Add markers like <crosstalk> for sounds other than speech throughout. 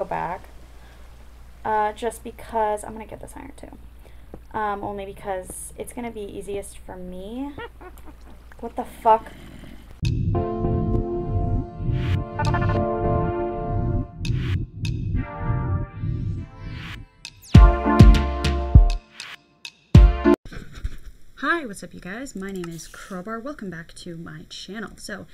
go back. Uh, just because I'm gonna get this iron too. Um, only because it's gonna be easiest for me. What the fuck? Hi, what's up you guys? My name is Crowbar. Welcome back to my channel. So,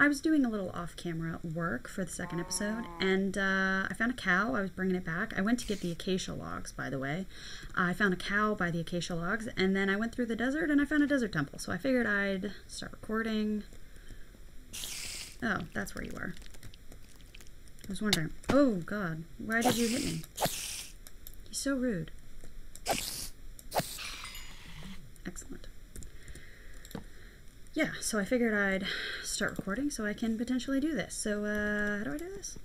I was doing a little off-camera work for the second episode, and uh, I found a cow. I was bringing it back. I went to get the acacia logs, by the way. I found a cow by the acacia logs, and then I went through the desert and I found a desert temple. So I figured I'd start recording. Oh, that's where you were. I was wondering. Oh, God. Why did you hit me? He's so rude. Excellent. Yeah, so I figured I'd start recording so I can potentially do this. So, uh, how do I do this?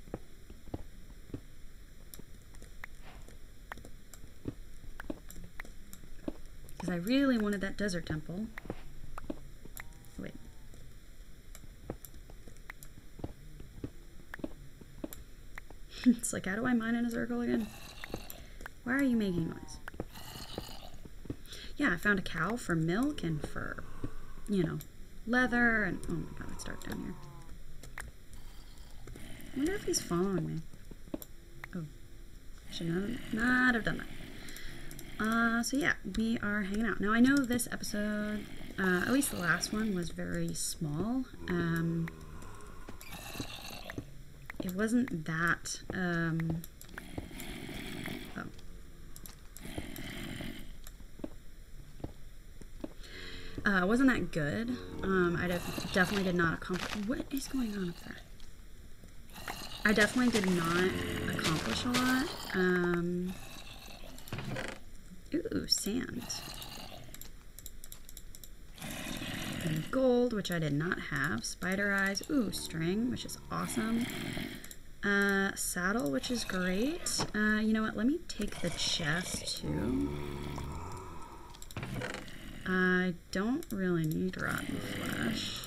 Because I really wanted that desert temple. Wait. <laughs> it's like, how do I mine in a circle again? Why are you making noise? Yeah, I found a cow for milk and for, you know, leather and oh my god, let's down here. I wonder if he's following me. Oh, I should not, not have done that. Uh, so yeah, we are hanging out. Now I know this episode, uh, at least the last one, was very small. Um, it wasn't that, um, Uh, wasn't that good. Um, I definitely did not accomplish. What is going on up there? I definitely did not accomplish a lot. Um, ooh, sand. And gold, which I did not have. Spider eyes. Ooh, string, which is awesome. Uh, saddle, which is great. Uh, you know what? Let me take the chest too. I don't really need rotten flesh.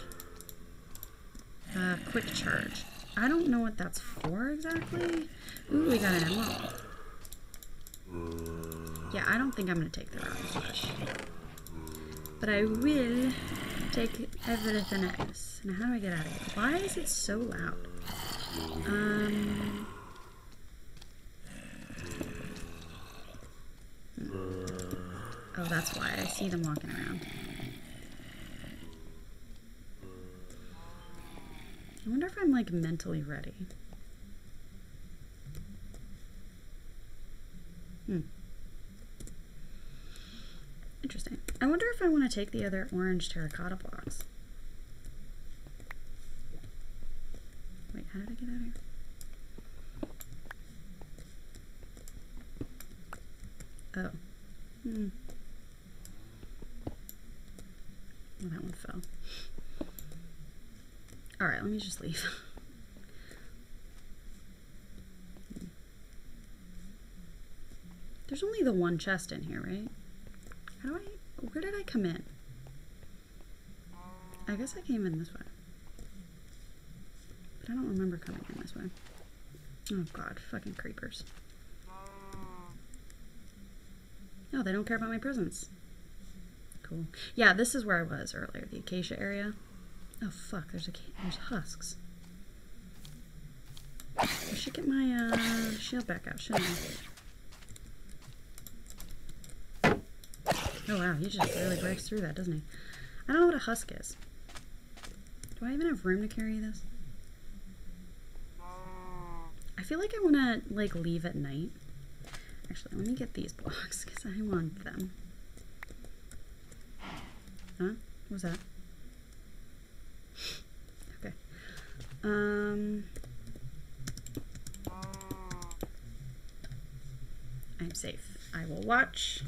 Uh, quick charge. I don't know what that's for exactly. Ooh, we got an emerald. Yeah, I don't think I'm going to take the rotten flesh. But I will take everything else. Now, how do I get out of here? Why is it so loud? Um... Oh, that's why. I see them walking around. I wonder if I'm like mentally ready. Hmm. Interesting. I wonder if I want to take the other orange terracotta blocks. Wait, how did I get out of here? Oh. Hmm. Oh, that one fell. Alright, let me just leave. There's only the one chest in here, right? How do I... Where did I come in? I guess I came in this way. But I don't remember coming in this way. Oh god, fucking creepers. Oh, they don't care about my presence. Cool. Yeah, this is where I was earlier, the acacia area. Oh fuck, there's a there's husks. I should get my uh, shield back out, shouldn't I? Oh wow, he just really breaks through that, doesn't he? I don't know what a husk is. Do I even have room to carry this? I feel like I want to like leave at night. Actually, let me get these blocks because I want them. Huh? What was that? okay. Um. I'm safe. I will watch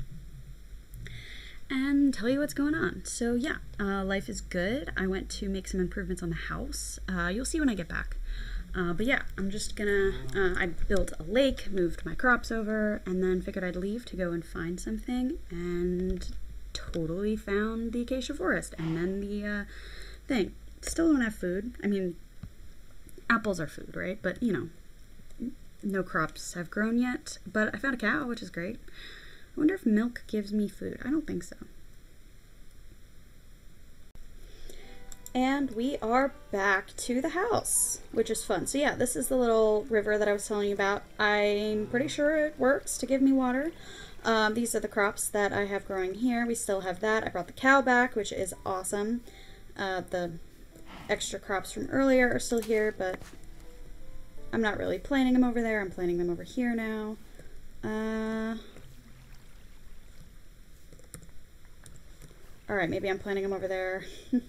and tell you what's going on. So yeah, uh, life is good. I went to make some improvements on the house. Uh, you'll see when I get back. Uh, but yeah, I'm just gonna, uh, I built a lake, moved my crops over, and then figured I'd leave to go and find something, and totally found the acacia forest, and then the uh, thing. Still don't have food. I mean, apples are food, right? But, you know, no crops have grown yet, but I found a cow, which is great. I wonder if milk gives me food. I don't think so. And we are back to the house, which is fun. So yeah, this is the little river that I was telling you about. I'm pretty sure it works to give me water. Um, these are the crops that I have growing here. We still have that. I brought the cow back, which is awesome. Uh, the extra crops from earlier are still here, but I'm not really planting them over there. I'm planting them over here now. Uh, Alright, maybe I'm planting them over there. <laughs>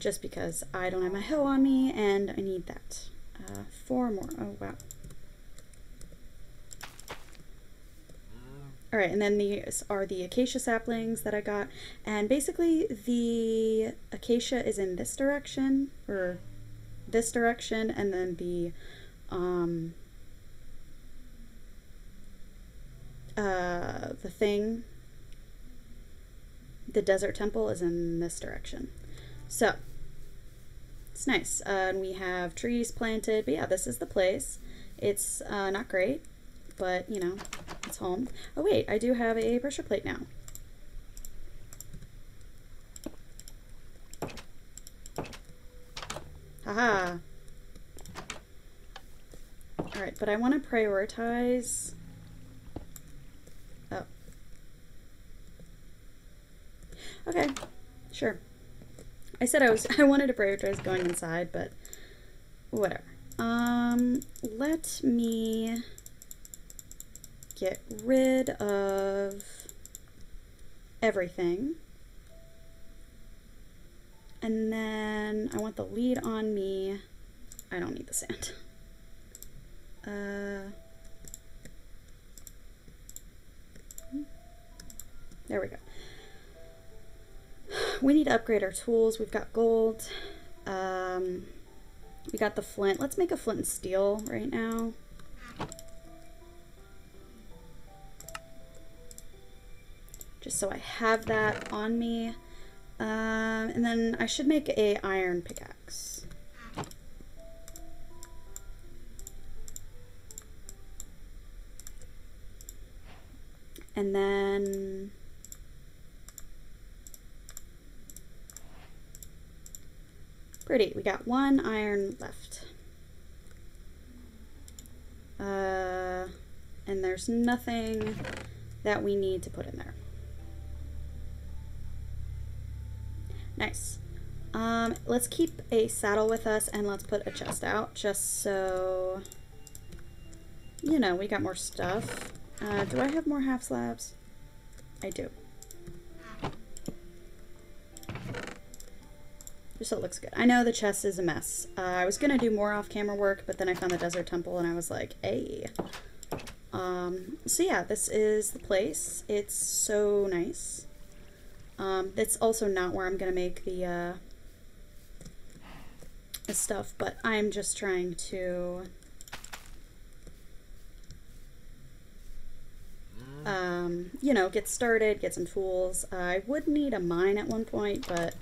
just because I don't have my hoe on me and I need that. Uh, four more. Oh, wow. All right, and then these are the acacia saplings that I got. And basically the acacia is in this direction, or this direction, and then the, um, uh, the thing, the desert temple is in this direction. So, it's nice. Uh, and we have trees planted, but yeah, this is the place. It's uh, not great, but you know, it's home. Oh wait, I do have a pressure plate now. Haha. Alright, but I want to prioritize... Oh. Okay, sure. I said I was <laughs> I wanted to prioritize going inside, but whatever. Um, let me get rid of everything. And then I want the lead on me. I don't need the sand. <laughs> Uh, there we go <sighs> we need to upgrade our tools. We've got gold. Um, we got the flint. Let's make a flint and steel right now. Just so I have that on me. Um, and then I should make a iron pickaxe. And then Pretty. We got one iron left. Uh, and there's nothing that we need to put in there. Nice. Um, let's keep a saddle with us and let's put a chest out just so, you know, we got more stuff. Uh, do I have more half slabs? I do. just so it looks good. I know the chest is a mess. Uh, I was going to do more off-camera work, but then I found the desert temple and I was like, hey. Um, so yeah, this is the place. It's so nice. Um, it's also not where I'm going to make the, uh, the stuff, but I'm just trying to um, you know, get started, get some tools. Uh, I would need a mine at one point, but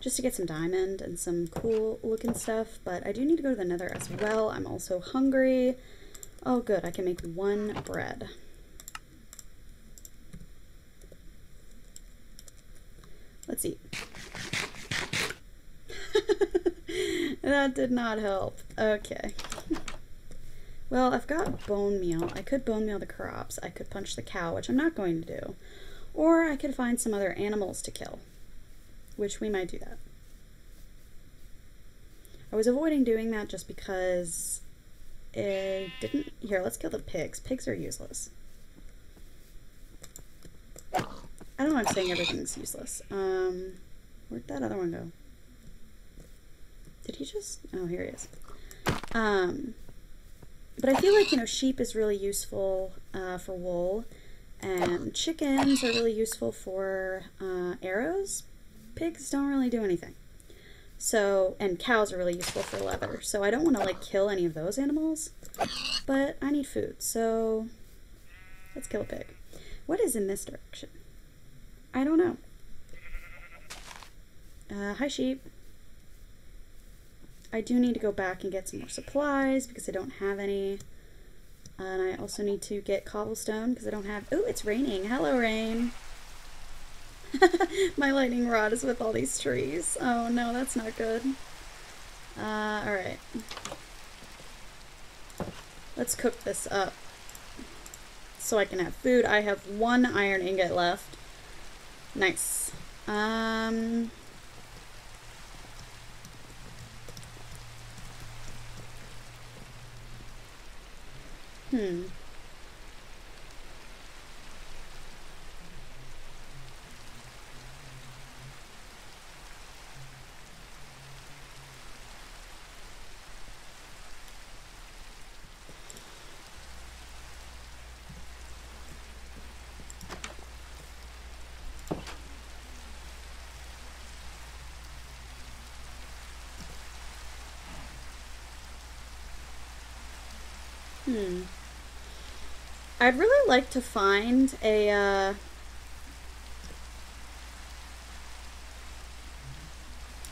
just to get some diamond and some cool looking stuff, but I do need to go to the nether as well. I'm also hungry. Oh good, I can make one bread. Let's eat. <laughs> that did not help. Okay. well, I've got bone meal. I could bone meal the crops. I could punch the cow, which I'm not going to do. Or I could find some other animals to kill which we might do that. I was avoiding doing that just because it didn't... Here, let's kill the pigs. Pigs are useless. I don't know I'm saying everything's useless. Um, where'd that other one go? Did he just... Oh, here he is. Um, but I feel like, you know, sheep is really useful uh, for wool, and chickens are really useful for uh, arrows, pigs don't really do anything. So, and cows are really useful for leather. So I don't want to like kill any of those animals, but I need food. So let's kill a pig. What is in this direction? I don't know. Uh, hi sheep. I do need to go back and get some more supplies because I don't have any. And I also need to get cobblestone because I don't have... Oh, it's raining. Hello, rain. <laughs> My lightning rod is with all these trees. Oh, no, that's not good. Uh, alright. Let's cook this up. So I can have food. I have one iron ingot left. Nice. Um... Hmm. Hmm. I'd really like to find a, uh,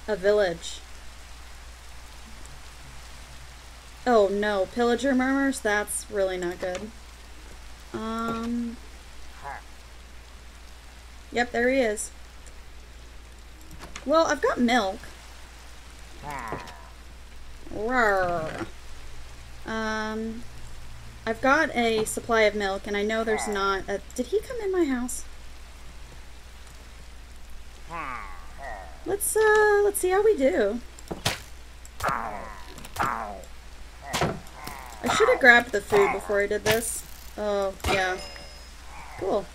a village. Oh no, pillager murmurs? That's really not good. Um. Yep, there he is. Well, I've got milk. Rawr. I've got a supply of milk, and I know there's not a... Did he come in my house? Let's, uh, let's see how we do. I should have grabbed the food before I did this. Oh, yeah. Cool.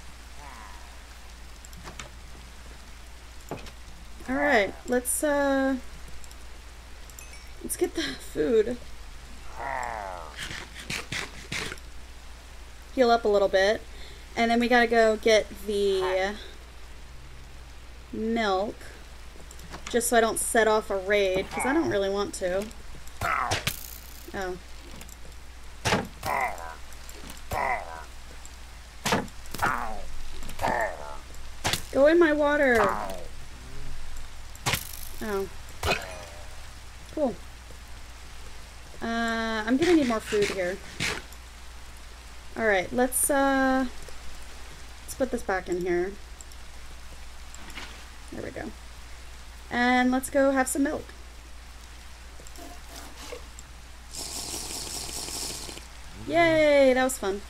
Alright, let's, uh... Let's get the <laughs> food. Heal up a little bit. And then we gotta go get the milk. Just so I don't set off a raid, because I don't really want to. Oh. Go in my water! Oh. Cool. Uh, I'm gonna need more food here. Alright, let's, uh, let's put this back in here. There we go. And let's go have some milk. Yay, that was fun.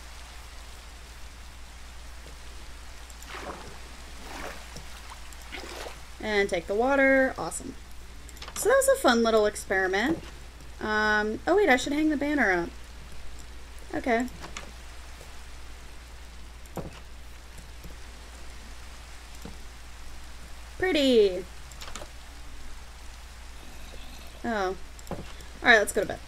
And take the water. Awesome. So that was a fun little experiment. Um, oh wait, I should hang the banner up. Okay. Pretty. Oh. Alright, let's go to bed.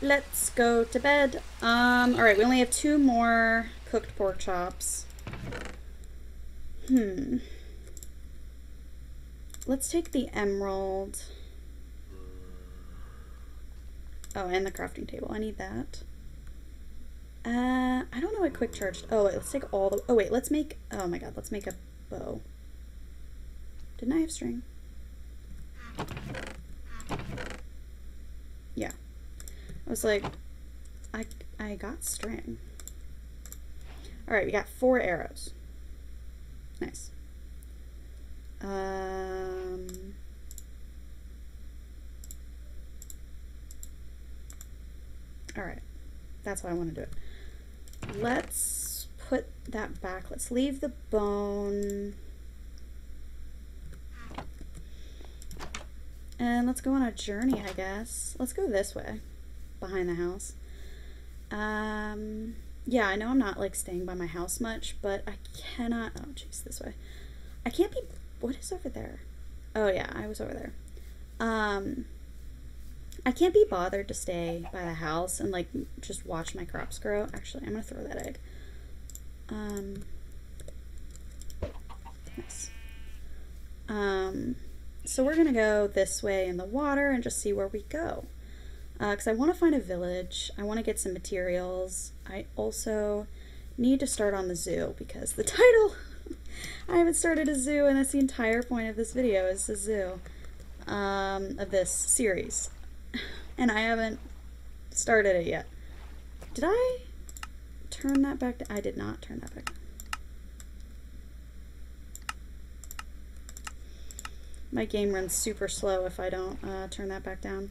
Let's go to bed. Um, alright, we only have two more cooked pork chops. Hmm. Let's take the emerald. Oh, and the crafting table. I need that. Uh, I don't know what quick charged. Oh, wait, let's take all the. Oh wait, let's make. Oh my god, let's make a bow. Didn't I have string? Yeah. I was like, I I got string. All right, we got four arrows. Nice. Um. All right. That's why I want to do it. Let's put that back. Let's leave the bone. And let's go on a journey, I guess. Let's go this way, behind the house. Um, yeah, I know I'm not, like, staying by my house much, but I cannot... Oh, jeez, this way. I can't be... What is over there? Oh, yeah, I was over there. Um, I can't be bothered to stay by the house and like just watch my crops grow. Actually, I'm gonna throw that egg. Um, nice. Um, so we're gonna go this way in the water and just see where we go. Because uh, I want to find a village. I want to get some materials. I also need to start on the zoo because the <laughs> title, I haven't started a zoo and that's the entire point of this video is the zoo. um, of this series, and I haven't started it yet. Did I turn that back? I did not turn that back. My game runs super slow if I don't uh, turn that back down.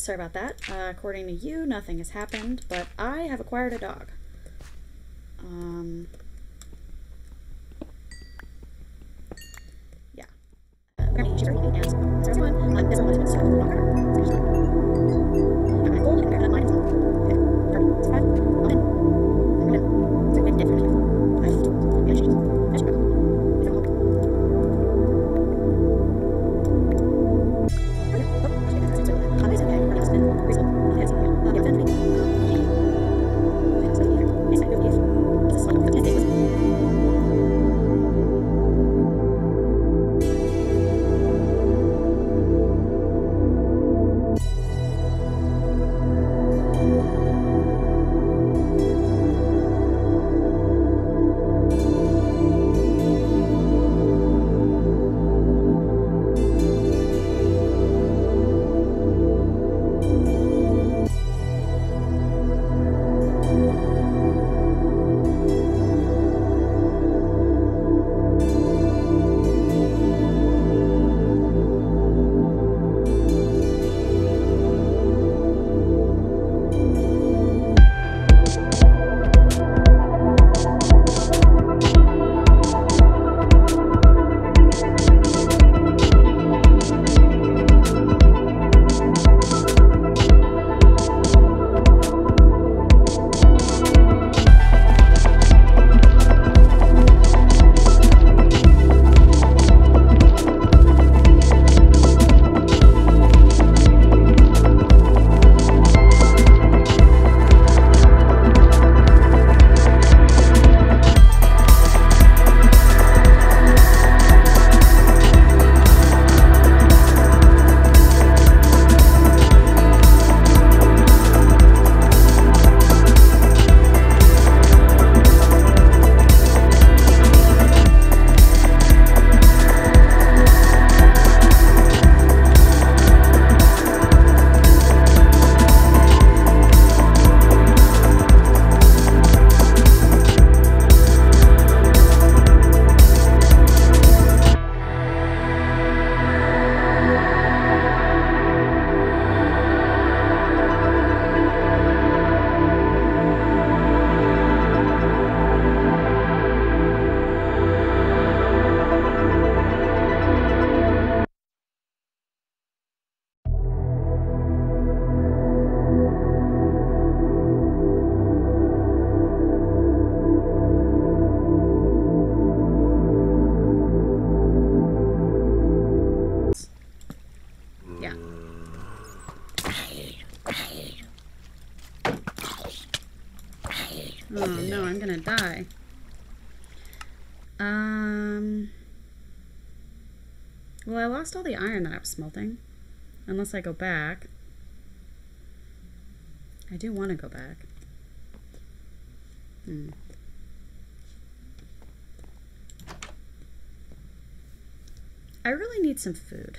Sorry about that. Uh, according to you, nothing has happened, but I have acquired a dog. Lost all the iron that I was smelting. Unless I go back. I do want to go back. Hmm. I really need some food.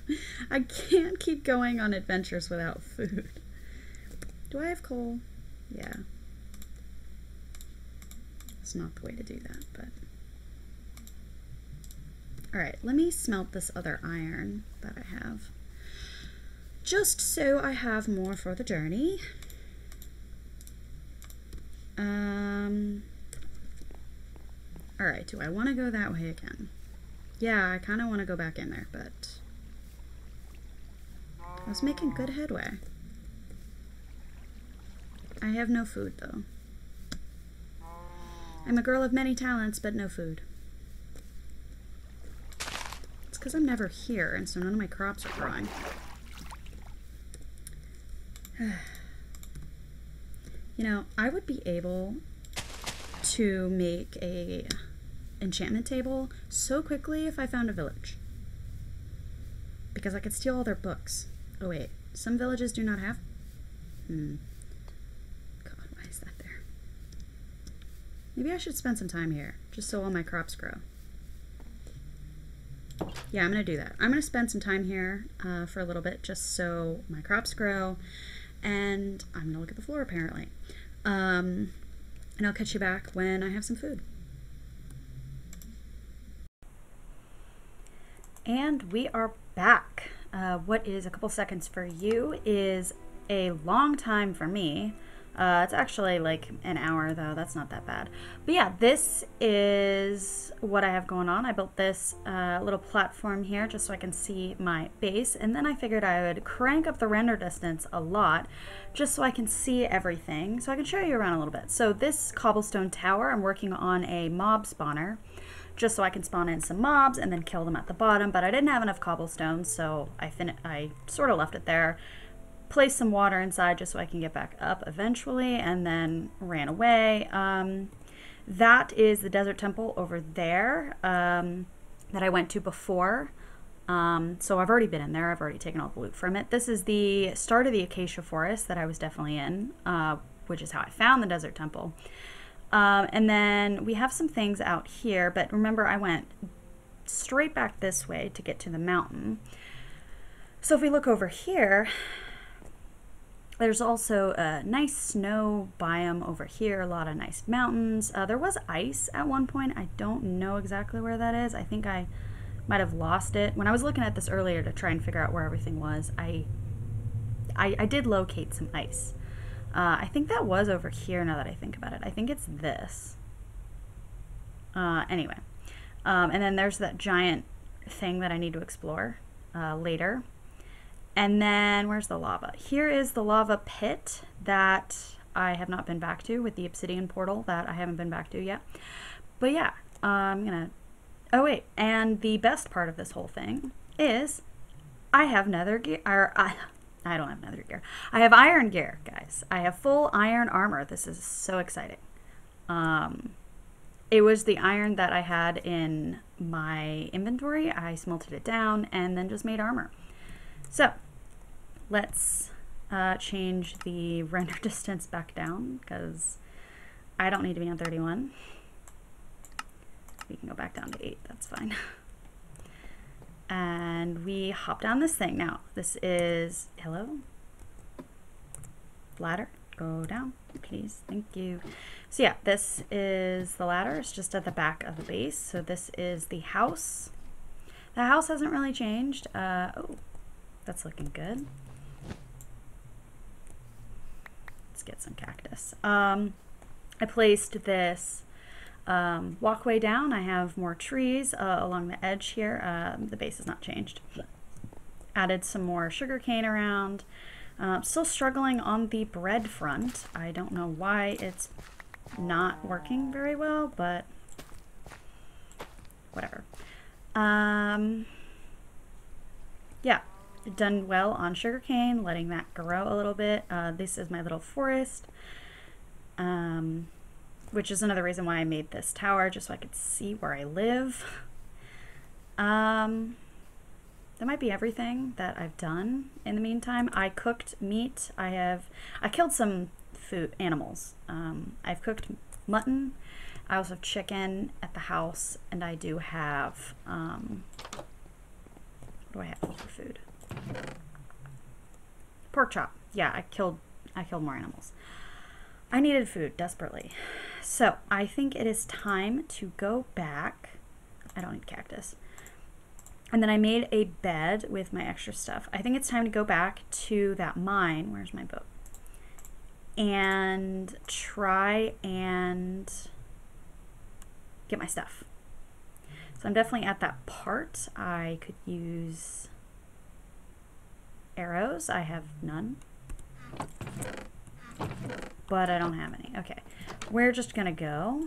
<laughs> I can't keep going on adventures without food. Do I have coal? Yeah. It's not the way to do that, but... Alright, let me smelt this other iron that I have. Just so I have more for the journey. Um... Alright, do I want to go that way again? Yeah, I kind of want to go back in there, but... I was making good headway. I have no food, though. I'm a girl of many talents, but no food. Because I'm never here, and so none of my crops are growing. <sighs> you know, I would be able to make a enchantment table so quickly if I found a village. Because I could steal all their books. Oh wait, some villages do not have? Hmm. God, why is that there? Maybe I should spend some time here, just so all my crops grow. Yeah, I'm going to do that. I'm going to spend some time here uh, for a little bit, just so my crops grow, and I'm going to look at the floor, apparently. Um, and I'll catch you back when I have some food. And we are back. Uh, what is a couple seconds for you is a long time for me. Uh, it's actually like an hour though, that's not that bad. But yeah, this is what I have going on. I built this uh, little platform here just so I can see my base, and then I figured I would crank up the render distance a lot just so I can see everything, so I can show you around a little bit. So this cobblestone tower, I'm working on a mob spawner just so I can spawn in some mobs and then kill them at the bottom, but I didn't have enough cobblestone, so I, fin I sort of left it there, placed some water inside just so I can get back up eventually, and then ran away. Um, that is the desert temple over there um, that I went to before. Um, so I've already been in there. I've already taken all the loot from it. This is the start of the acacia forest that I was definitely in, uh, which is how I found the desert temple. Um, and then we have some things out here, but remember I went straight back this way to get to the mountain. So if we look over here, there's also a nice snow biome over here, a lot of nice mountains. Uh, there was ice at one point. I don't know exactly where that is. I think I might have lost it. When I was looking at this earlier to try and figure out where everything was, I, I, I did locate some ice. Uh, I think that was over here now that I think about it. I think it's this. Uh, anyway. Um, and then there's that giant thing that I need to explore uh, later. And then where's the lava? Here is the lava pit that I have not been back to with the obsidian portal that I haven't been back to yet. But yeah, I'm gonna. Oh wait, and the best part of this whole thing is I have nether gear. Or I, <laughs> I don't have nether gear. I have iron gear, guys. I have full iron armor. This is so exciting. Um, it was the iron that I had in my inventory. I smelted it down and then just made armor. So let's uh, change the <laughs> render distance back down because I don't need to be on 31. We can go back down to 8. That's fine. <laughs> and we hop down this thing. Now, this is, hello? Ladder, go down, please, thank you. So yeah, this is the ladder, it's just at the back of the base. So this is the house. The house hasn't really changed. Uh, oh, that's looking good. Let's get some cactus. Um, I placed this um, walkway down, I have more trees uh, along the edge here. Um, the base has not changed. Added some more sugarcane around. Uh, still struggling on the bread front. I don't know why it's not working very well, but whatever. Um, yeah, done well on sugarcane, letting that grow a little bit. Uh, this is my little forest. Um, which is another reason why I made this tower, just so I could see where I live. Um, that might be everything that I've done in the meantime. I cooked meat. I have I killed some food animals. Um, I've cooked mutton. I also have chicken at the house, and I do have um, what do I have for food? Pork chop. Yeah, I killed I killed more animals. I needed food desperately. So I think it is time to go back. I don't need cactus. And then I made a bed with my extra stuff. I think it's time to go back to that mine. Where's my boat? And try and get my stuff. So I'm definitely at that part. I could use arrows. I have none. But I don't have any. Okay. We're just going to go.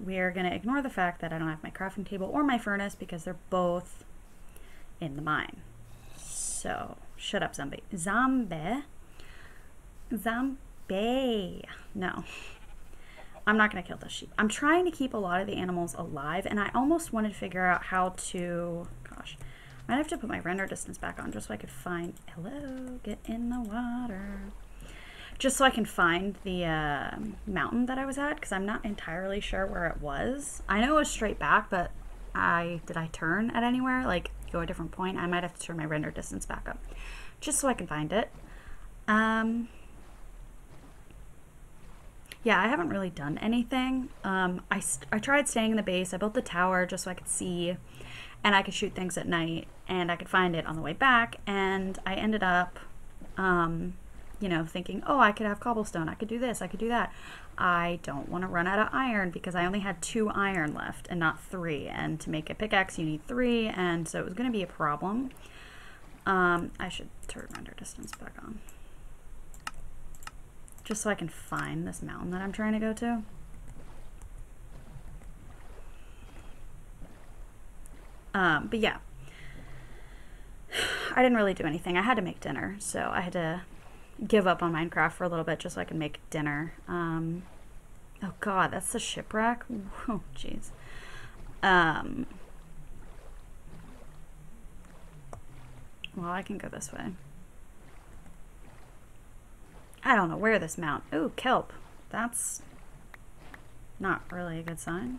We're going to ignore the fact that I don't have my crafting table or my furnace because they're both in the mine. So, shut up, zombie. Zombie. Zombie. No. I'm not going to kill this sheep. I'm trying to keep a lot of the animals alive, and I almost wanted to figure out how to... I have to put my render distance back on just so I could find... Hello, get in the water. Just so I can find the uh, mountain that I was at, because I'm not entirely sure where it was. I know it was straight back, but I... Did I turn at anywhere? Like, go a different point? I might have to turn my render distance back up. Just so I can find it. Um yeah, I haven't really done anything. Um, I, I tried staying in the base. I built the tower just so I could see and I could shoot things at night and I could find it on the way back. And I ended up, um, you know, thinking, oh, I could have cobblestone. I could do this. I could do that. I don't want to run out of iron because I only had two iron left and not three. And to make a pickaxe, you need three. And so it was going to be a problem. Um, I should turn render distance back on just so I can find this mountain that I'm trying to go to. Um, but yeah, <sighs> I didn't really do anything. I had to make dinner, so I had to give up on Minecraft for a little bit just so I could make dinner. Um, oh god, that's the shipwreck? Oh, jeez. Um, well, I can go this way. I don't know where this mount. Ooh, kelp. That's not really a good sign.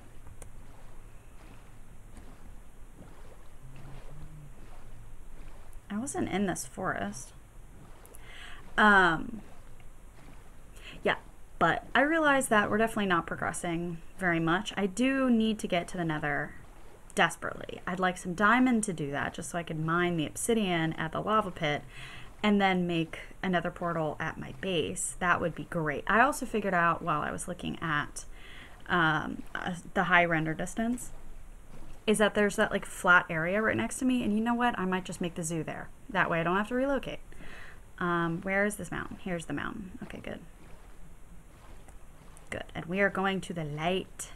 I wasn't in this forest. Um, yeah, but I realize that we're definitely not progressing very much. I do need to get to the nether desperately. I'd like some diamond to do that just so I can mine the obsidian at the lava pit and then make another portal at my base, that would be great. I also figured out while I was looking at um, the high render distance is that there's that like flat area right next to me and you know what? I might just make the zoo there. That way I don't have to relocate. Um, where is this mountain? Here's the mountain. Okay good. Good. And we are going to the light.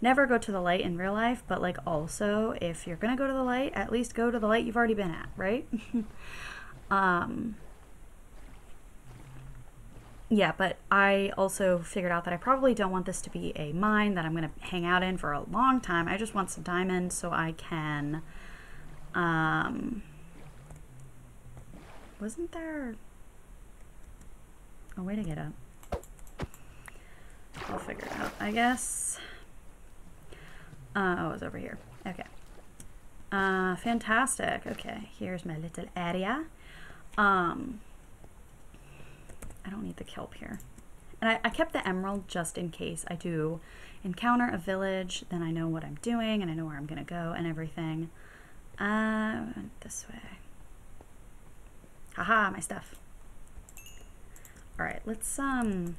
Never go to the light in real life but like also if you're gonna go to the light at least go to the light you've already been at right? <laughs> Um, yeah, but I also figured out that I probably don't want this to be a mine that I'm going to hang out in for a long time. I just want some diamonds so I can, um, wasn't there a way to get up? I'll figure it out, I guess. Uh, oh, was over here. Okay. Uh, fantastic. Okay, here's my little area. Um, I don't need the kelp here. And I, I, kept the emerald just in case I do encounter a village, then I know what I'm doing and I know where I'm going to go and everything. Uh, this way. Haha, my stuff. Alright, let's, um,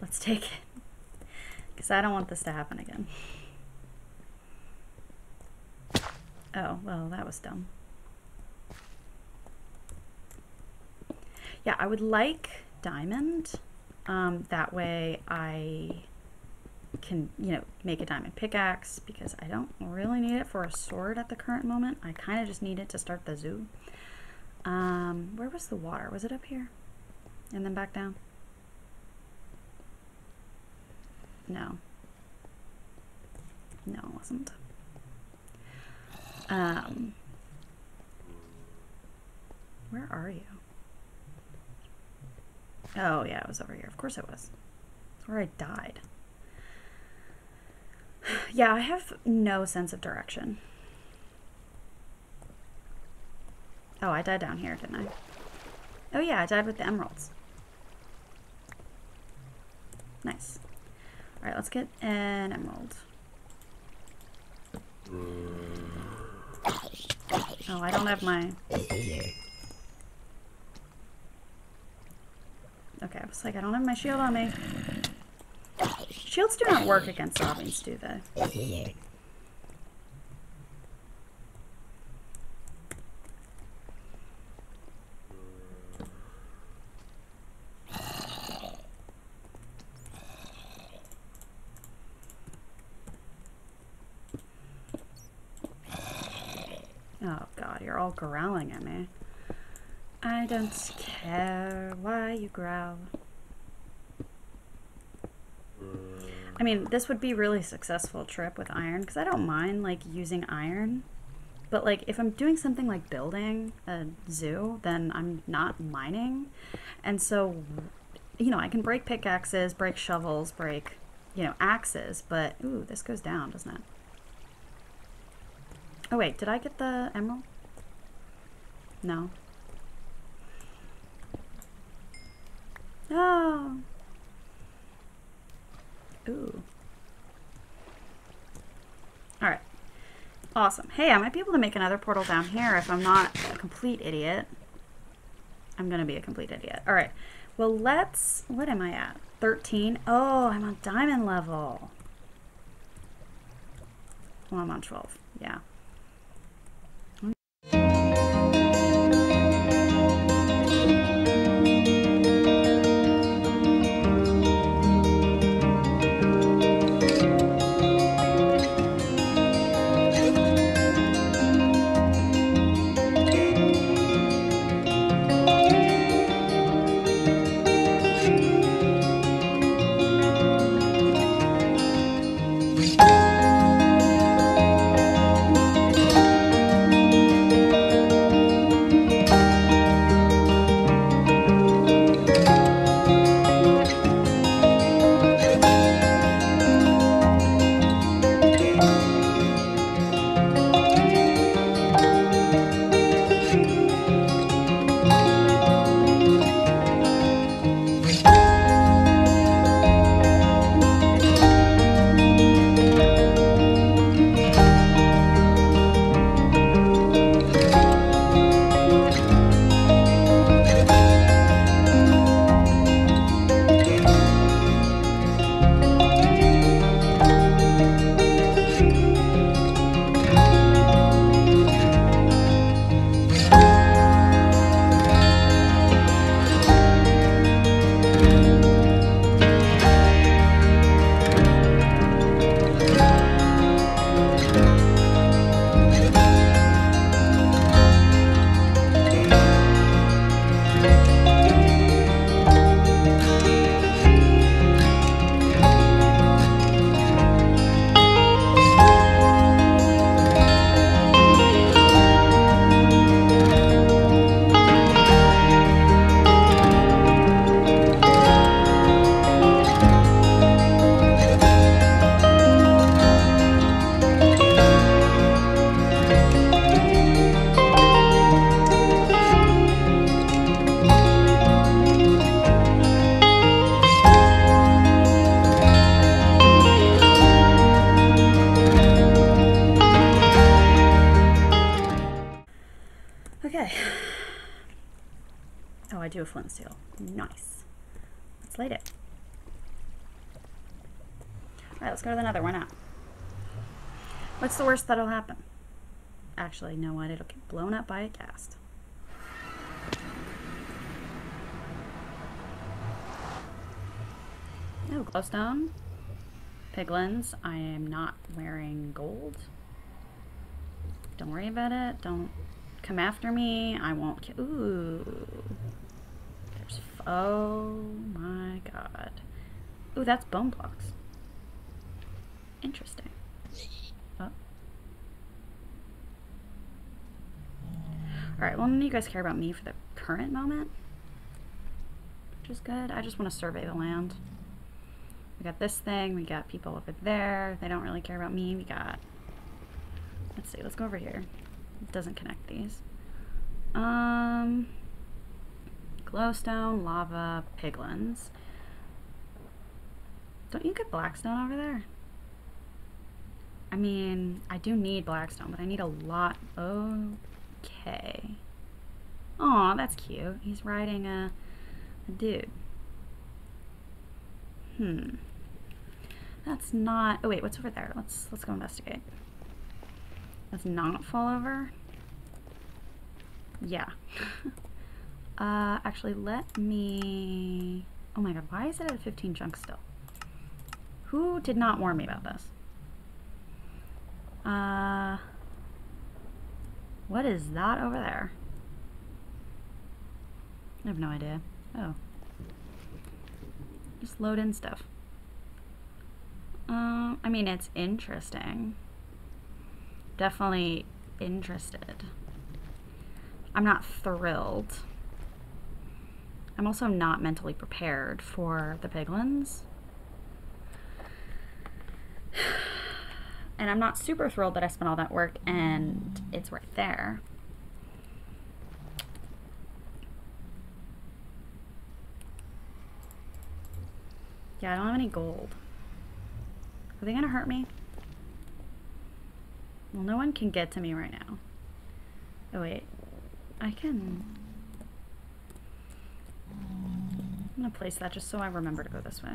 let's take it. Because I don't want this to happen again. Oh, well, that was dumb. Yeah, I would like diamond. Um, that way I can, you know, make a diamond pickaxe because I don't really need it for a sword at the current moment. I kind of just need it to start the zoo. Um, where was the water? Was it up here? And then back down? No. No, it wasn't. Um, where are you? Oh, yeah, it was over here. Of course it was. It's where I died. <sighs> Yeah, I have no sense of direction. Oh, I died down here, didn't I? Oh yeah, I died with the emeralds. Nice. Alright, let's get an emerald. Oh, I don't have my... Okay, I was like, I don't have my shield on me. Shields do not work against zombies, do they? Oh god, you're all growling at me. I don't care why you growl. I mean, this would be really successful trip with iron because I don't mind like using iron. But like if I'm doing something like building a zoo, then I'm not mining. And so you know, I can break pickaxes, break shovels, break, you know, axes, but ooh, this goes down, doesn't it? Oh wait, did I get the emerald? No. Oh. Ooh. Alright. Awesome. Hey, I might be able to make another portal down here if I'm not a complete idiot. I'm gonna be a complete idiot. Alright. Well, let's... What am I at? 13? Oh, I'm on diamond level. Well, I'm on 12. Yeah. What's the worst that'll happen? Actually, know what? It'll get blown up by a ghast. Oh, glowstone. Piglins. I am not wearing gold. Don't worry about it. Don't come after me. I won't. Ooh. There's. Oh my god. Ooh, that's bone blocks. Interesting. Oh. Alright, well, none of you guys care about me for the current moment. Which is good. I just want to survey the land. We got this thing. We got people over there. They don't really care about me. We got... Let's see. Let's go over here. It doesn't connect these. Um... Glowstone, lava, piglins. Don't you get blackstone over there? I mean, I do need blackstone, but I need a lot. Okay. Aw, that's cute. He's riding a, a dude. Hmm. That's not. Oh wait, what's over there? Let's let's go investigate. Let's not fall over. Yeah. <laughs> uh, actually, let me. Oh my god, why is it at 15 junk still? Who did not warn me about this? Uh, what is that over there? I have no idea. Oh. Just load in stuff. Um, I mean, it's interesting. Definitely interested. I'm not thrilled. I'm also not mentally prepared for the piglins. <sighs> <sighs> And I'm not super thrilled that I spent all that work and it's right there. Yeah, I don't have any gold. Are they gonna hurt me? Well, no one can get to me right now. Oh, wait. I can... I'm gonna place that just so I remember to go this way.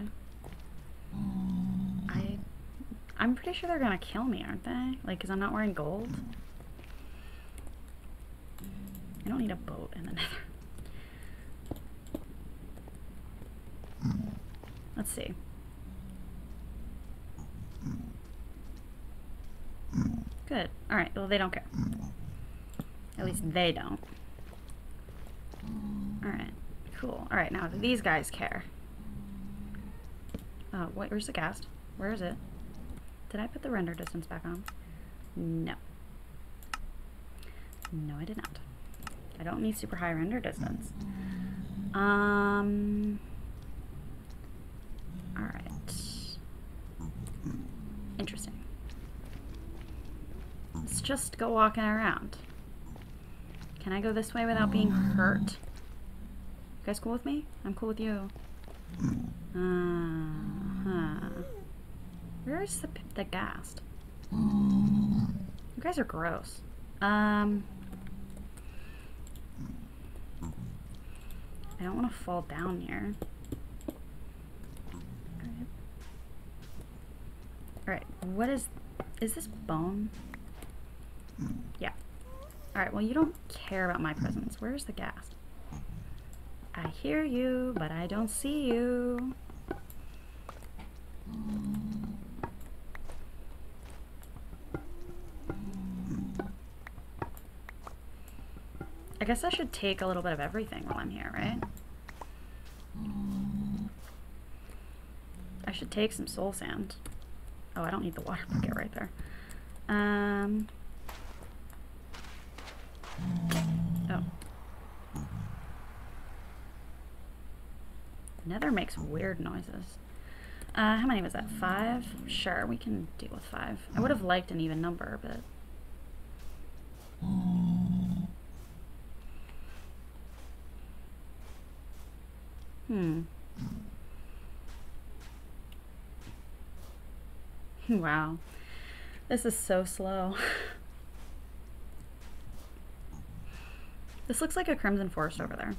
I'm pretty sure they're gonna kill me, aren't they? Like, because I'm not wearing gold? I don't need a boat in the <laughs> nether. Let's see. Good. Alright, well they don't care. At least they don't. Alright, cool. Alright, now these guys care. Oh, where's the ghast? Where is it? Did I put the render distance back on? No. No, I did not. I don't need super high render distance. Um... Alright. Interesting. Let's just go walking around. Can I go this way without being hurt? You guys cool with me? I'm cool with you. Uh huh. Where is the, the ghast? You guys are gross. Um. I don't want to fall down here. Alright, what is... Is this bone? Yeah. Alright, well you don't care about my presence. Where's the ghast? I hear you, but I don't see you. I guess I should take a little bit of everything while I'm here, right? I should take some soul sand. Oh, I don't need the water <laughs> bucket right there. Um. Oh. Nether makes weird noises. Uh, how many was that? Five? Sure, we can deal with five. I would have liked an even number, but... Hmm. <laughs> wow. This is so slow. this looks like a crimson forest over there.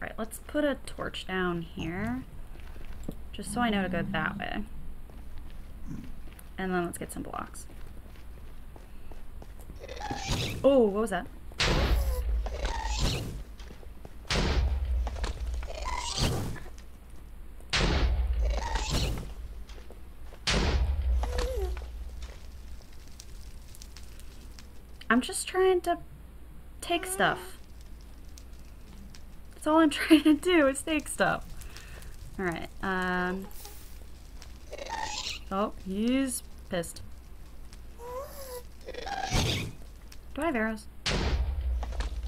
Alright, let's put a torch down here. Just so I know to go that way. And then let's get some blocks. Oh, what was that? I'm just trying to take stuff. That's all I'm <laughs> trying to do is take stuff. Alright, um... Oh, he's pissed. Do I have arrows?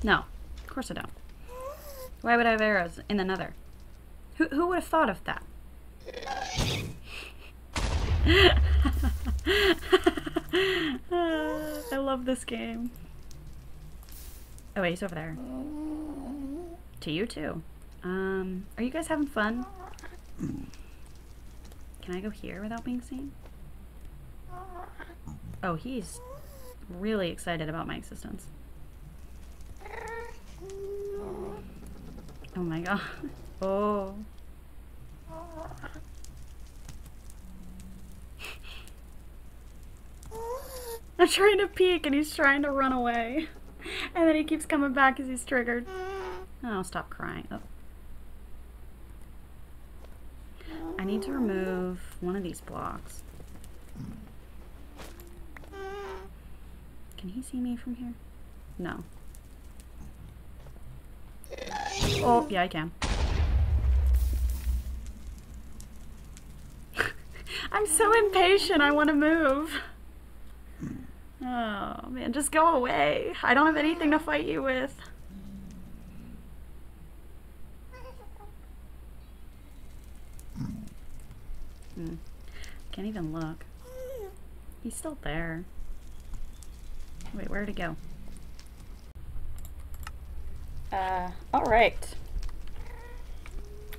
No, of course I don't. Why would I have arrows in the nether? Who, who would have thought of that? <laughs> I love this game. Oh wait, he's over there. To you too. Um, are you guys having fun? Can I go here without being seen? Oh, he's really excited about my existence. Oh my god. <laughs> Oh. <laughs> I'm trying to peek and he's trying to run away. And then he keeps coming back as he's triggered. Oh, stop crying. Oh. I need to remove one of these blocks. Can he see me from here? No. Oh, yeah, I can. <laughs> I'm so impatient. I want to move. Oh, man, just go away. I don't have anything to fight you with. Hmm. Can't even look. He's still there. Wait, where'd he go? Uh, alright.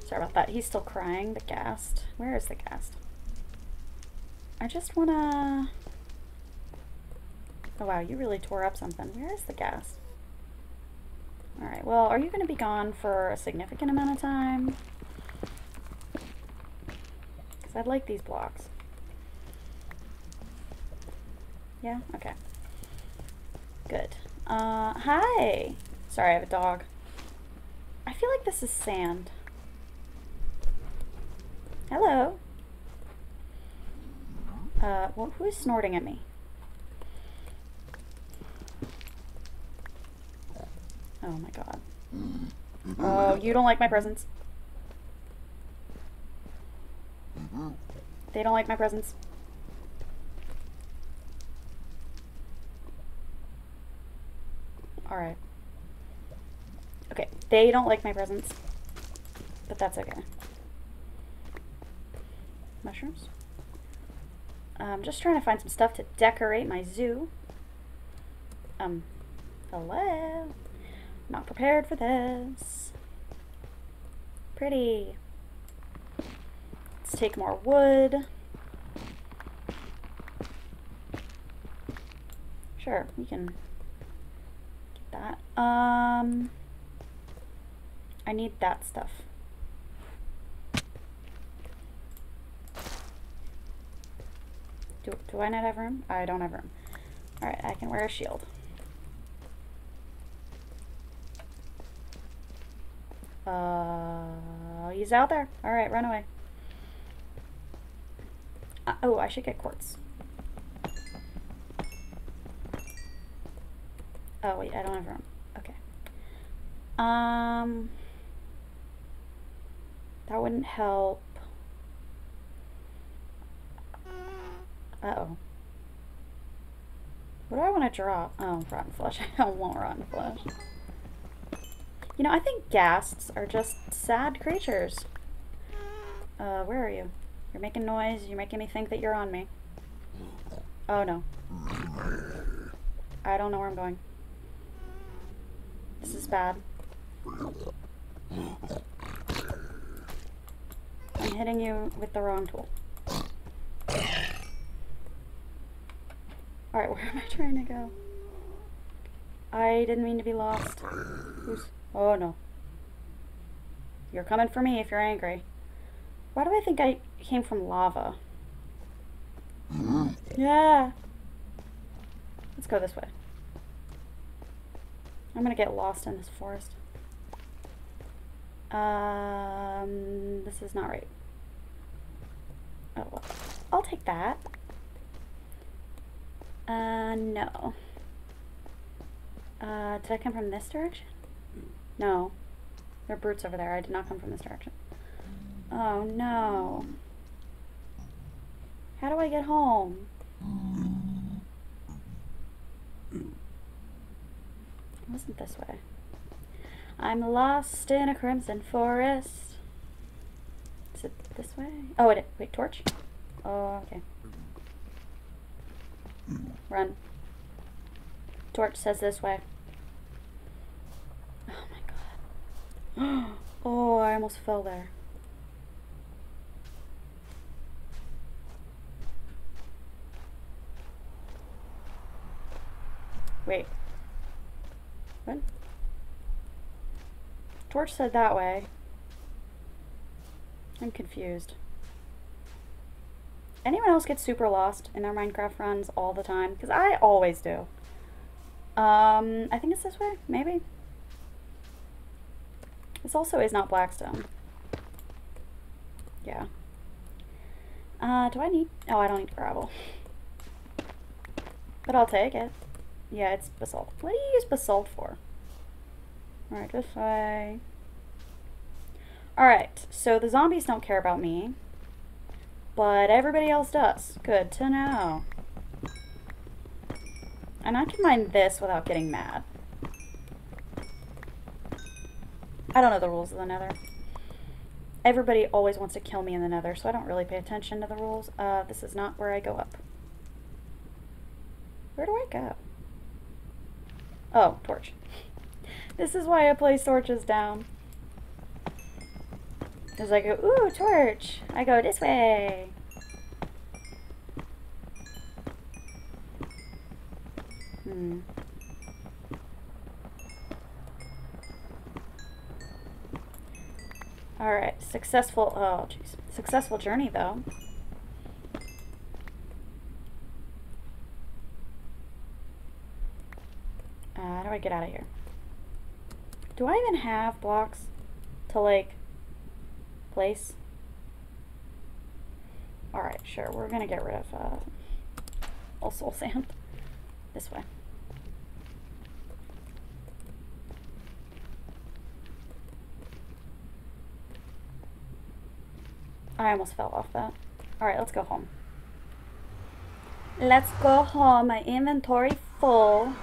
Sorry about that. He's still crying, the ghast. Where is the ghast? I just wanna... Oh wow, you really tore up something. Where is the ghast? Alright, well, are you gonna be gone for a significant amount of time? Because I'd like these blocks. Yeah? Okay. Good. Uh, hi! Sorry, I have a dog. I feel like this is sand. Hello. Uh, well, who's snorting at me? Oh my god. Oh, you don't like my presence. They don't like my presence. Alright. Okay, they don't like my presence. But that's okay. Mushrooms? I'm just trying to find some stuff to decorate my zoo. Um, hello? Not prepared for this. Pretty. Let's take more wood. Sure, we can get that. Um, I need that stuff. Do, do I not have room? I don't have room. Alright, I can wear a shield. Uh, he's out there. Alright, run away. Uh, oh, I should get quartz. Oh, wait, I don't have room. Okay. Um, that wouldn't help. Uh-oh. What do I want to draw? Oh, rotten flesh. <laughs> I don't want rotten flesh. You know, I think ghasts are just sad creatures. Uh, where are you? You're making noise. You're making me think that you're on me. Oh, no. I don't know where I'm going. This is bad. I'm hitting you with the wrong tool. Alright, where am I trying to go? I didn't mean to be lost. Who's... Oh, no. You're coming for me if you're angry. Why do I think I came from lava? Yeah. Let's go this way. I'm gonna get lost in this forest. Um, this is not right. Oh, well. I'll take that. Uh, no. Uh, did I come from this direction? No. There are brutes over there. I did not come from this direction. Oh, no. How do I get home? It wasn't this way. I'm lost in a crimson forest. Is it this way? Oh, wait, wait, torch? Oh, okay. Run. Torch says this way. Oh my god. <gasps> Oh, I almost fell there. Wait. What? Torch said that way. I'm confused. Anyone else get super lost in their Minecraft runs all the time? Because I always do. Um, I think it's this way, maybe. This also is not Blackstone. Yeah. Uh, do I need... Oh, I don't need gravel. But I'll take it. Yeah, it's basalt. What do you use basalt for? Alright, this way. Alright, so the zombies don't care about me. But everybody else does. Good to know. And I can mine this without getting mad. I don't know the rules of the nether. Everybody always wants to kill me in the nether, so I don't really pay attention to the rules. Uh, this is not where I go up. Where do I go? Oh, torch. This is why I place torches down. Because I go, ooh, torch. I go this way. Hmm. Alright, successful, oh jeez. Successful journey though. Uh, how do I get out of here? Do I even have blocks to like place? Alright, sure. We're gonna get rid of uh, all soul sand. <laughs> This way. I almost fell off that. Alright, let's go home. Let's go home. My inventory full.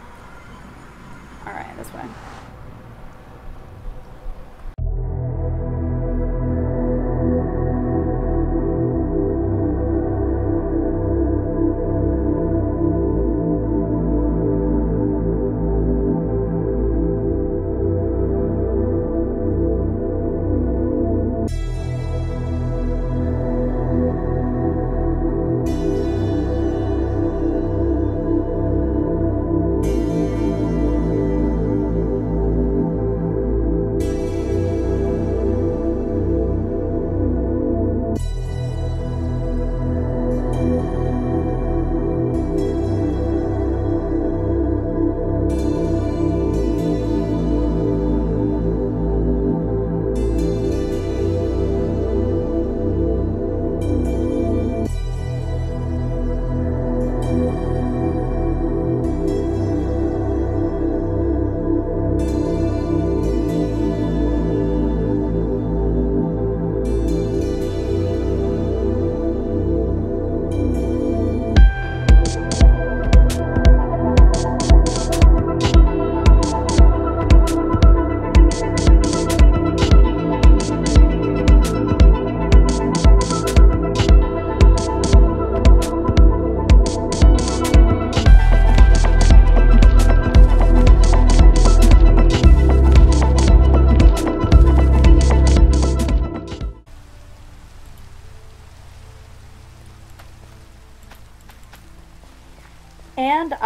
Alright, this way.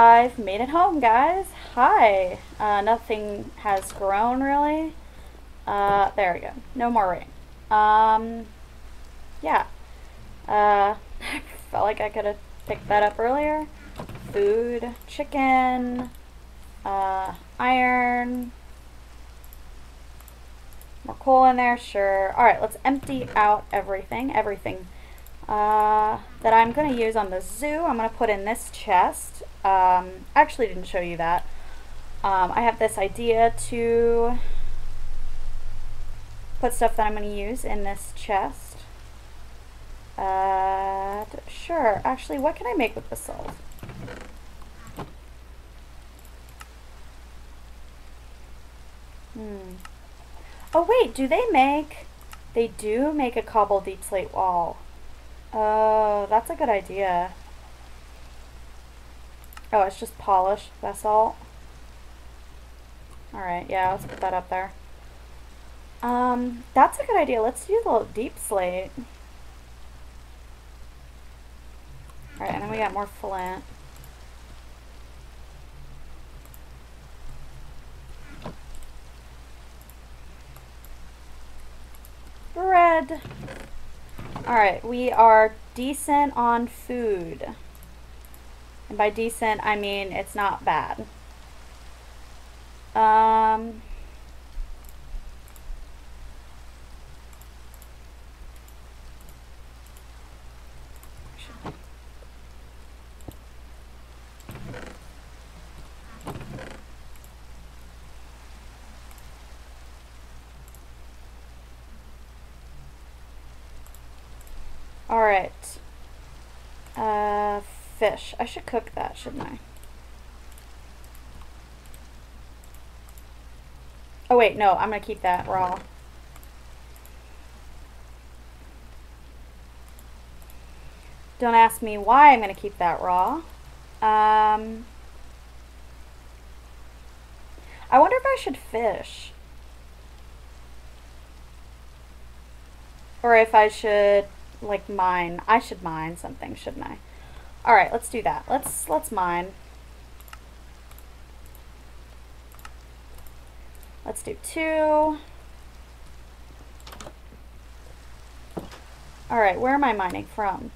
I've made it home, guys. Hi. Uh, nothing has grown, really. Uh, there we go. No more rain. Um, yeah. Uh, I <laughs> felt like I could have picked that up earlier. Food, chicken, uh, iron. More coal in there, sure. Alright, let's empty out everything. Everything uh, that I'm going to use on the zoo. I'm going to put in this chest. Um, actually didn't show you that. Um, I have this idea to put stuff that I'm going to use in this chest. Uh, sure. Actually, what can I make with basalt? Hmm. Oh wait, do they make... They do make a cobble deepslate wall. Oh, that's a good idea. Oh, it's just polished basalt. Alright, yeah, let's put that up there. Um, that's a good idea. Let's do the deepslate. Alright, and then we got more flint. Bread. Alright, we are decent on food. And by decent, I mean it's not bad. Um... Alright. Uh, fish. I should cook that, shouldn't I? Oh wait, no, I'm gonna keep that raw. Don't ask me why I'm gonna keep that raw. Um, I wonder if I should fish. Or if I should like mine. I should mine something, shouldn't I? All right, let's do that. Let's let's mine. Let's do two. All right, where am I mining from?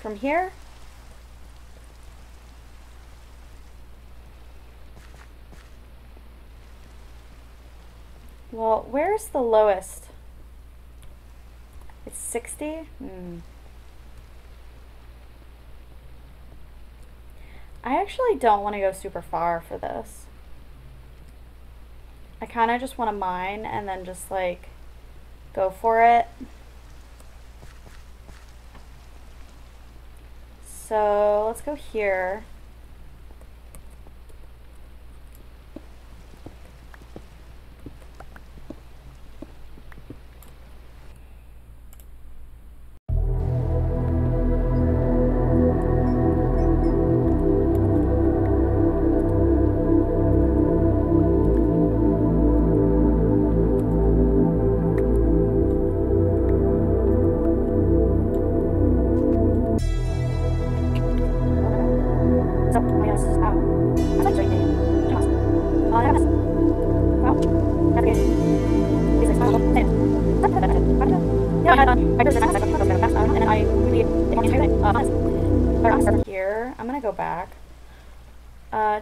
From here? Well, where's the lowest? It's 60? Hmm. I actually don't want to go super far for this. I kind of just want to mine and then just like go for it. So let's go. Here,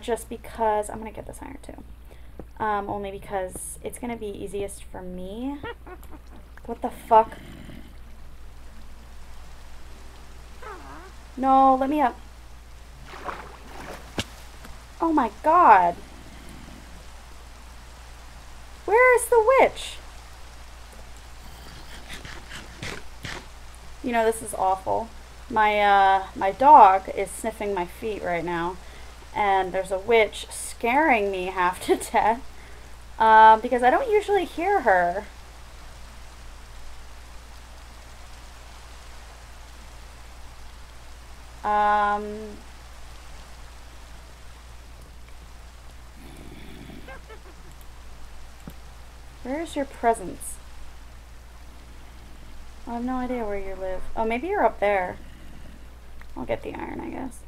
just because I'm gonna get this iron too. Um, only because it's gonna be easiest for me. What the fuck? No, let me up. Oh my god. Where is the witch? You know, this is awful. My, uh, my dog is sniffing my feet right now. And there's a witch scaring me half to death. Uh, because I don't usually hear her. Um... Where's your presence? I have no idea where you live. Oh, maybe you're up there. I'll get the iron, I guess.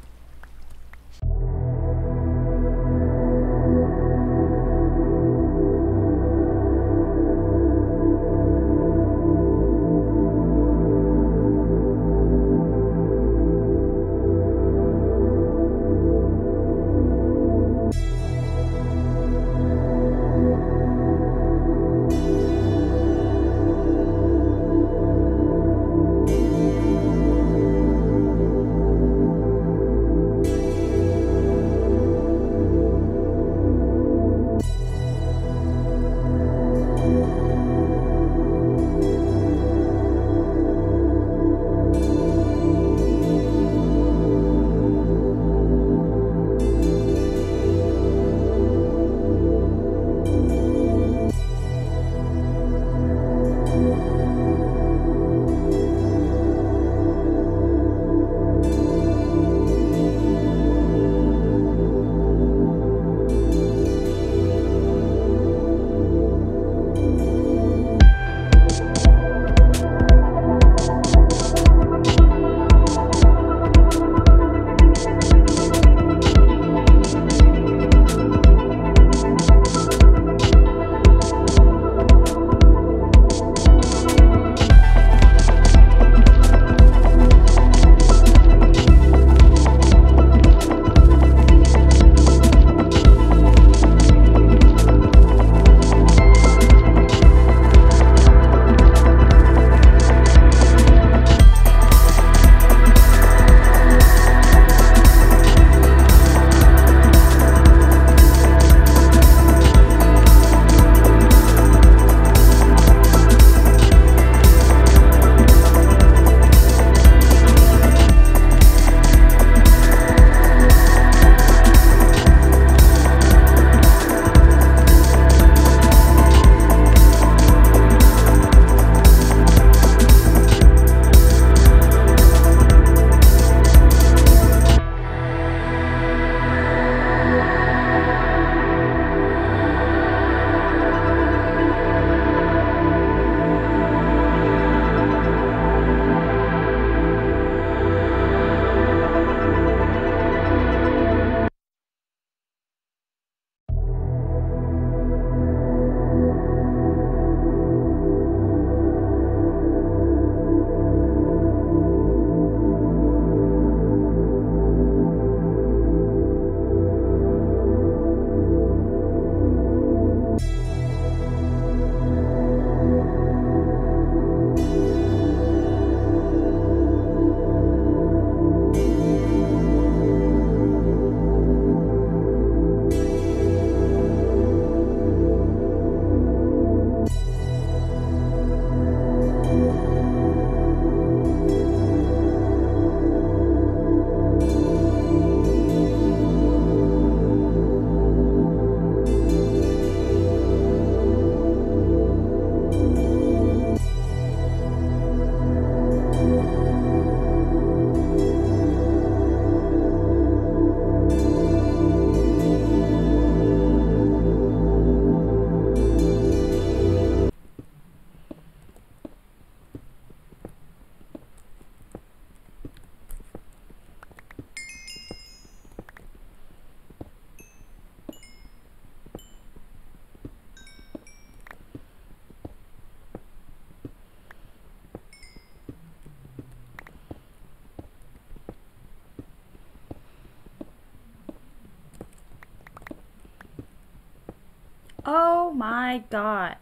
My god.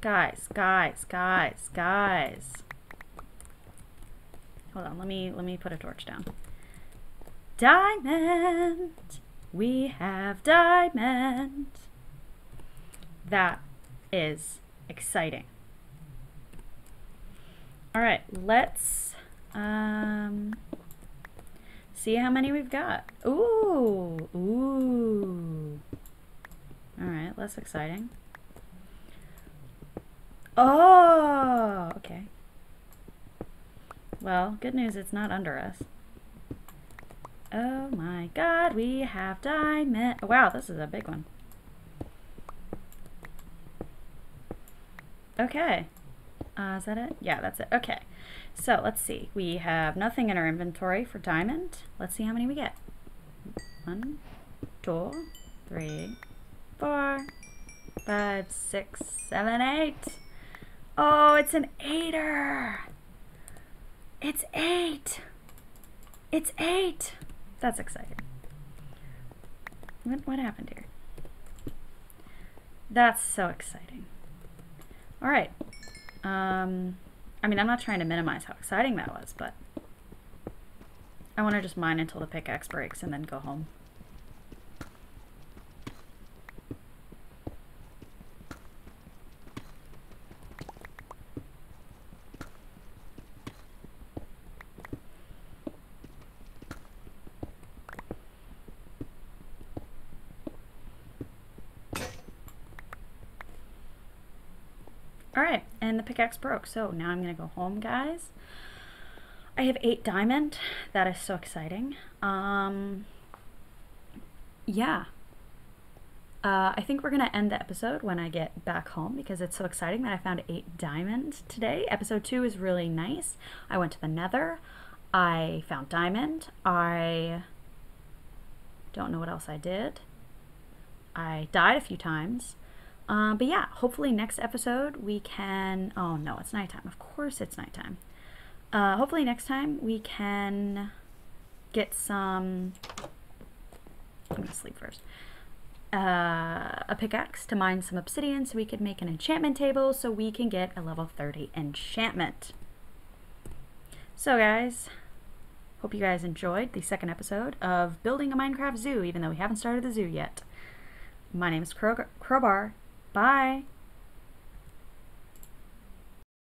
Guys, guys, guys, guys. Hold on, let me let me put a torch down. Diamond. We have diamond. That is exciting. All right, let's um see how many we've got. Ooh, ooh. All right, less exciting. Oh, okay. Well, good news, it's not under us. Oh my god, we have diamond. Wow, this is a big one. Okay. Uh, is that it? Yeah, that's it. Okay. So let's see. We have nothing in our inventory for diamond. Let's see how many we get. One, two, three, four, five, six, seven, eight. Oh, it's an eighter. It's eight. It's eight. That's exciting. What, what happened here? That's so exciting. All right. Um, I mean, I'm not trying to minimize how exciting that was, but I want to just mine until the pickaxe breaks and then go home. Alright, and the pickaxe broke, so now I'm going to go home, guys. I have eight diamond. That is so exciting. Um, yeah. Uh, I think we're going to end the episode when I get back home because it's so exciting that I found eight diamond today. Episode two is really nice. I went to the nether. I found diamond. I don't know what else I did. I died a few times. Um, but yeah, hopefully next episode we can. Oh no, it's nighttime. Of course it's nighttime. Uh, hopefully next time we can get some. I'm gonna sleep first. Uh, a pickaxe to mine some obsidian so we could make an enchantment table so we can get a level 30 enchantment. So guys, hope you guys enjoyed the second episode of building a Minecraft zoo, even though we haven't started the zoo yet. My name is Crow Crowbar. Bye.